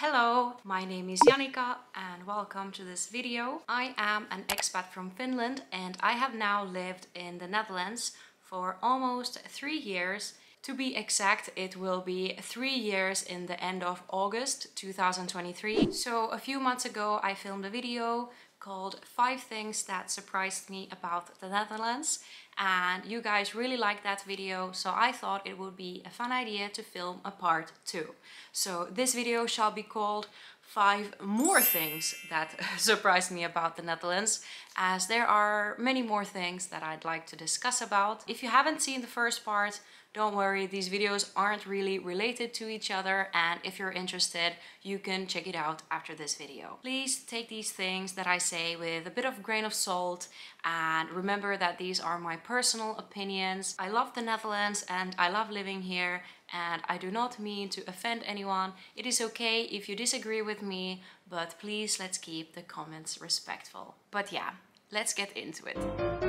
Hello, my name is Janica and welcome to this video. I am an expat from Finland and I have now lived in the Netherlands for almost three years. To be exact, it will be three years in the end of August 2023. So a few months ago I filmed a video called five things that surprised me about the Netherlands and you guys really liked that video so I thought it would be a fun idea to film a part two. So this video shall be called five more things that surprised me about the Netherlands as there are many more things that I'd like to discuss about. If you haven't seen the first part don't worry, these videos aren't really related to each other and if you're interested, you can check it out after this video. Please take these things that I say with a bit of grain of salt and remember that these are my personal opinions. I love the Netherlands and I love living here and I do not mean to offend anyone. It is okay if you disagree with me, but please let's keep the comments respectful. But yeah, let's get into it.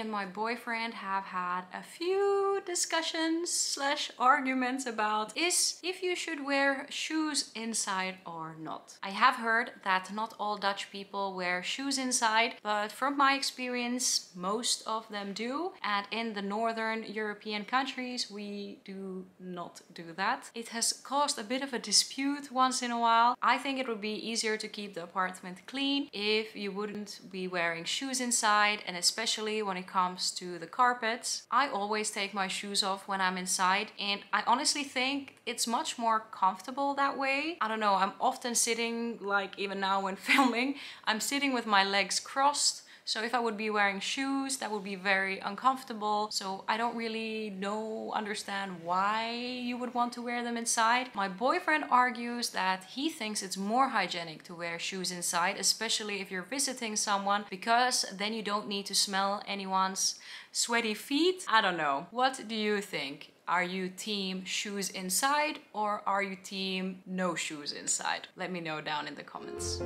And my boyfriend have had a few discussions slash arguments about is if you should wear shoes inside or not. I have heard that not all Dutch people wear shoes inside, but from my experience, most of them do. And in the Northern European countries, we do not do that. It has caused a bit of a dispute once in a while. I think it would be easier to keep the apartment clean if you wouldn't be wearing shoes inside and especially when it comes to the carpets. I always take my shoes off when I'm inside and I honestly think it's much more comfortable that way. I don't know, I'm often sitting, like even now when filming, I'm sitting with my legs crossed so if I would be wearing shoes, that would be very uncomfortable. So I don't really know, understand why you would want to wear them inside. My boyfriend argues that he thinks it's more hygienic to wear shoes inside, especially if you're visiting someone, because then you don't need to smell anyone's sweaty feet. I don't know. What do you think? Are you team shoes inside or are you team no shoes inside? Let me know down in the comments.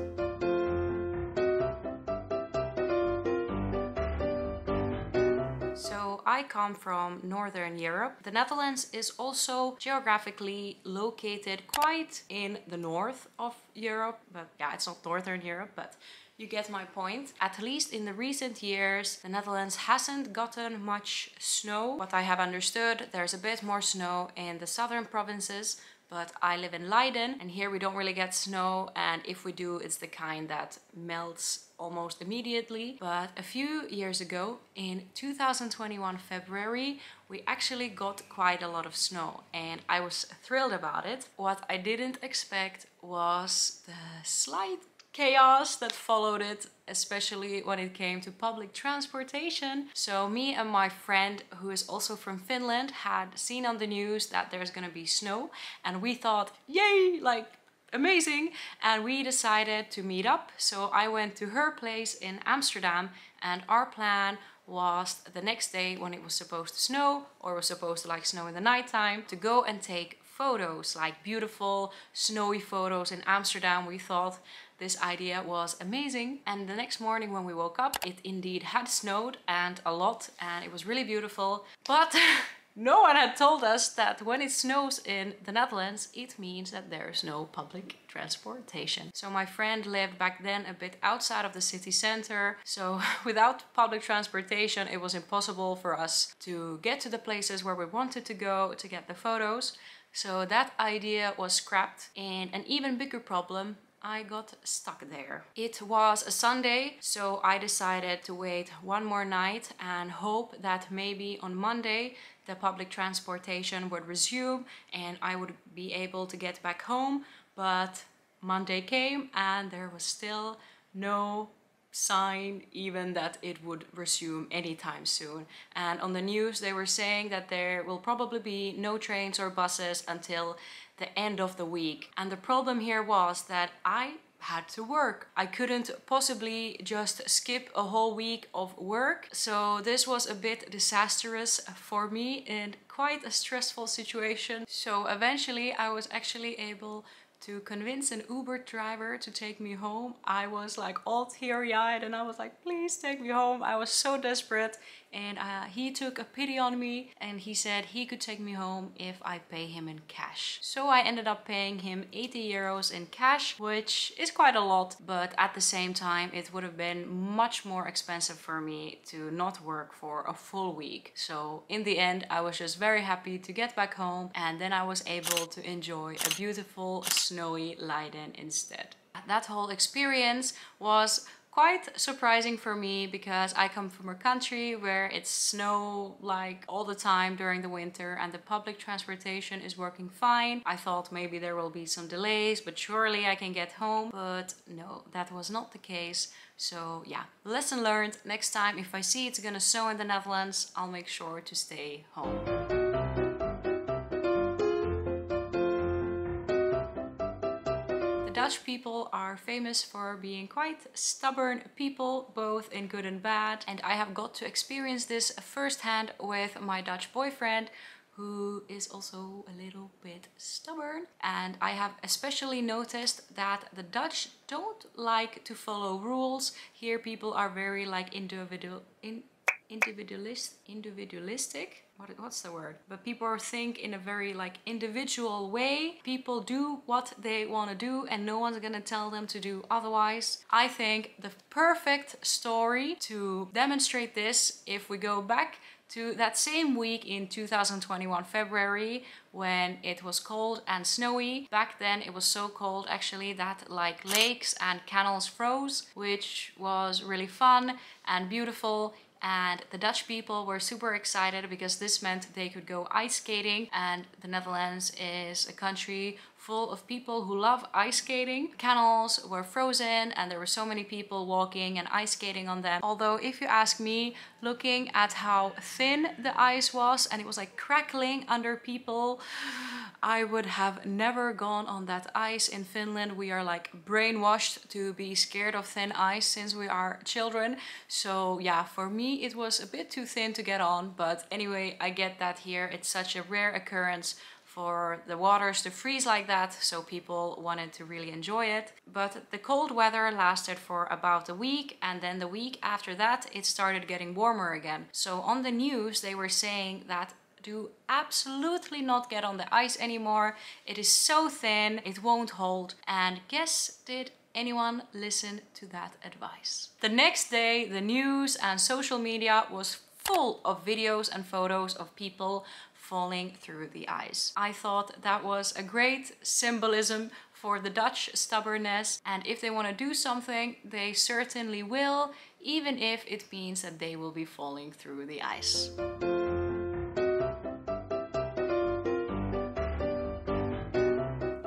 I come from Northern Europe. The Netherlands is also geographically located quite in the north of Europe, but yeah, it's not Northern Europe, but you get my point. At least in the recent years, the Netherlands hasn't gotten much snow. What I have understood, there's a bit more snow in the southern provinces, but I live in Leiden and here we don't really get snow and if we do it's the kind that melts almost immediately but a few years ago in 2021 February we actually got quite a lot of snow and I was thrilled about it. What I didn't expect was the slight chaos that followed it, especially when it came to public transportation. So me and my friend, who is also from Finland, had seen on the news that there's gonna be snow and we thought, yay, like amazing. And we decided to meet up. So I went to her place in Amsterdam and our plan was the next day when it was supposed to snow or was supposed to like snow in the nighttime to go and take photos, like beautiful snowy photos in Amsterdam. We thought this idea was amazing. And the next morning when we woke up, it indeed had snowed and a lot and it was really beautiful. But no one had told us that when it snows in the Netherlands, it means that there is no public transportation. So my friend lived back then a bit outside of the city center. So without public transportation, it was impossible for us to get to the places where we wanted to go to get the photos. So that idea was scrapped and an even bigger problem I got stuck there. It was a Sunday, so I decided to wait one more night and hope that maybe on Monday the public transportation would resume and I would be able to get back home. But Monday came and there was still no sign even that it would resume anytime soon. And on the news they were saying that there will probably be no trains or buses until the end of the week. And the problem here was that I had to work. I couldn't possibly just skip a whole week of work. So this was a bit disastrous for me and quite a stressful situation. So eventually I was actually able to convince an Uber driver to take me home. I was like all teary-eyed and I was like, please take me home. I was so desperate and uh, he took a pity on me and he said he could take me home if I pay him in cash. So I ended up paying him 80 euros in cash, which is quite a lot, but at the same time it would have been much more expensive for me to not work for a full week. So in the end I was just very happy to get back home and then I was able to enjoy a beautiful snowy Leiden instead. That whole experience was quite surprising for me because I come from a country where it's snow like all the time during the winter and the public transportation is working fine. I thought maybe there will be some delays, but surely I can get home. But no, that was not the case. So yeah, lesson learned. Next time if I see it's gonna snow in the Netherlands, I'll make sure to stay home. Dutch people are famous for being quite stubborn people, both in good and bad. And I have got to experience this firsthand with my Dutch boyfriend who is also a little bit stubborn. And I have especially noticed that the Dutch don't like to follow rules. Here people are very like individual in individualist individualistic what, what's the word? But people think in a very like individual way. People do what they want to do and no one's gonna tell them to do otherwise. I think the perfect story to demonstrate this if we go back to that same week in 2021 February when it was cold and snowy. Back then it was so cold actually that like lakes and canals froze, which was really fun and beautiful and the Dutch people were super excited because this meant they could go ice skating and the Netherlands is a country full of people who love ice skating. Canals were frozen and there were so many people walking and ice skating on them. Although if you ask me, looking at how thin the ice was and it was like crackling under people, I would have never gone on that ice in Finland. We are like brainwashed to be scared of thin ice since we are children. So yeah, for me it was a bit too thin to get on. But anyway, I get that here. It's such a rare occurrence for the waters to freeze like that, so people wanted to really enjoy it. But the cold weather lasted for about a week, and then the week after that, it started getting warmer again. So on the news, they were saying that do absolutely not get on the ice anymore. It is so thin, it won't hold. And guess did anyone listen to that advice? The next day, the news and social media was full of videos and photos of people falling through the ice. I thought that was a great symbolism for the Dutch stubbornness and if they want to do something they certainly will even if it means that they will be falling through the ice.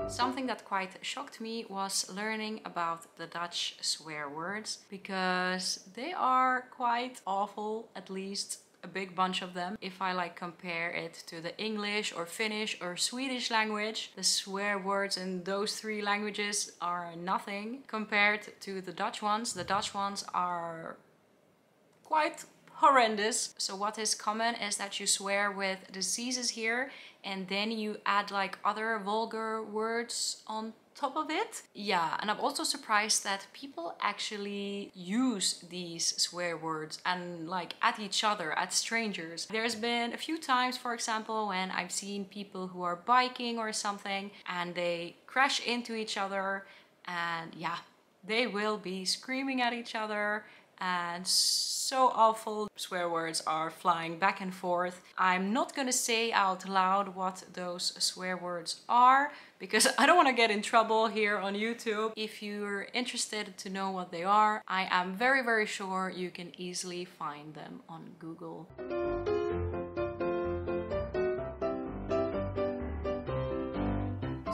Something that quite shocked me was learning about the Dutch swear words because they are quite awful, at least a big bunch of them. If I like compare it to the English or Finnish or Swedish language, the swear words in those three languages are nothing compared to the Dutch ones. The Dutch ones are quite horrendous. So what is common is that you swear with diseases here and then you add like other vulgar words on top of it. Yeah, and I'm also surprised that people actually use these swear words and like at each other, at strangers. There's been a few times, for example, when I've seen people who are biking or something and they crash into each other and yeah, they will be screaming at each other and so awful. Swear words are flying back and forth. I'm not gonna say out loud what those swear words are because I don't want to get in trouble here on YouTube. If you're interested to know what they are, I am very very sure you can easily find them on Google.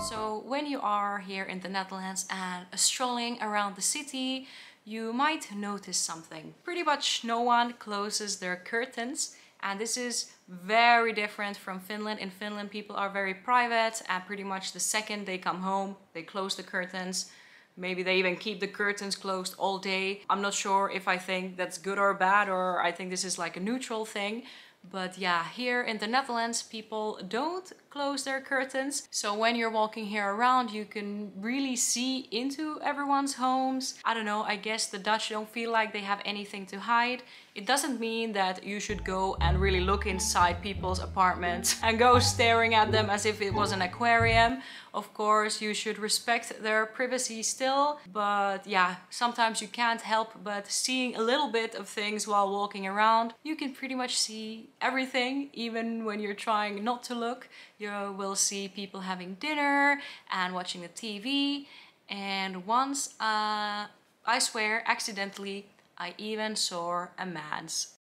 So when you are here in the Netherlands and strolling around the city, you might notice something. Pretty much no one closes their curtains and this is very different from Finland. In Finland people are very private and pretty much the second they come home they close the curtains. Maybe they even keep the curtains closed all day. I'm not sure if I think that's good or bad or I think this is like a neutral thing. But yeah, here in the Netherlands, people don't close their curtains. So when you're walking here around, you can really see into everyone's homes. I don't know, I guess the Dutch don't feel like they have anything to hide. It doesn't mean that you should go and really look inside people's apartments and go staring at them as if it was an aquarium. Of course, you should respect their privacy still, but yeah, sometimes you can't help but seeing a little bit of things while walking around. You can pretty much see everything, even when you're trying not to look. You will see people having dinner and watching the TV. And once, uh, I swear, accidentally, I even saw a man's.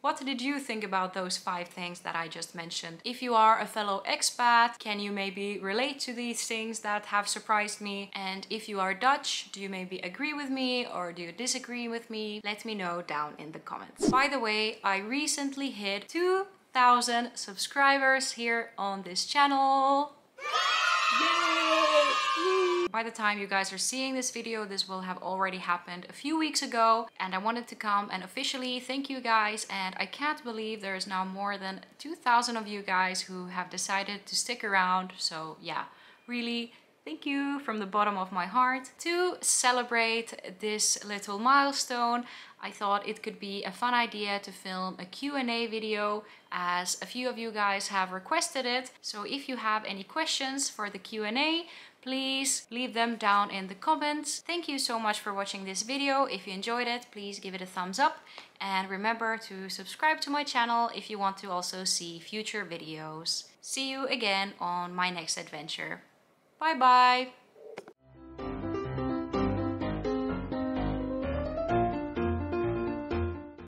What did you think about those five things that I just mentioned? If you are a fellow expat, can you maybe relate to these things that have surprised me? And if you are Dutch, do you maybe agree with me or do you disagree with me? Let me know down in the comments. By the way, I recently hit 2,000 subscribers here on this channel. By the time you guys are seeing this video, this will have already happened a few weeks ago. And I wanted to come and officially thank you guys. And I can't believe there is now more than 2,000 of you guys who have decided to stick around. So yeah, really thank you from the bottom of my heart. To celebrate this little milestone, I thought it could be a fun idea to film a Q&A video as a few of you guys have requested it. So if you have any questions for the Q&A, please leave them down in the comments. Thank you so much for watching this video. If you enjoyed it, please give it a thumbs up. And remember to subscribe to my channel if you want to also see future videos. See you again on my next adventure. Bye bye!